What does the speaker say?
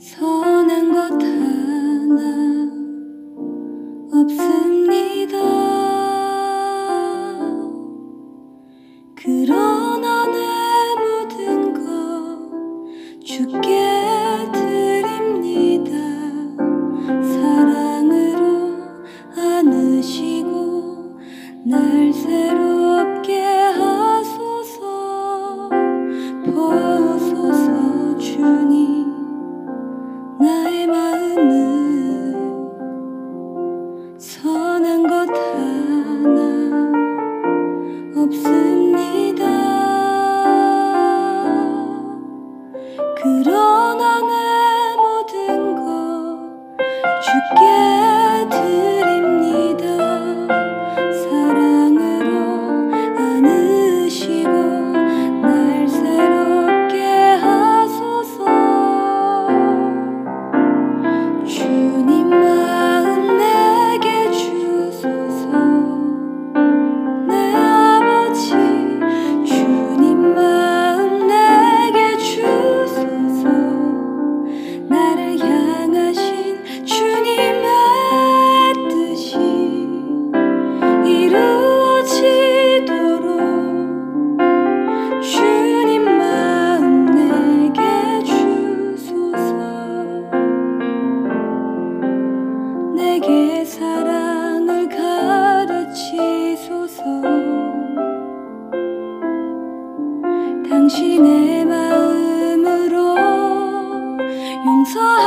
선한 것 하나. You get together 사랑을 가르치소서. 당신의 마음으로 용서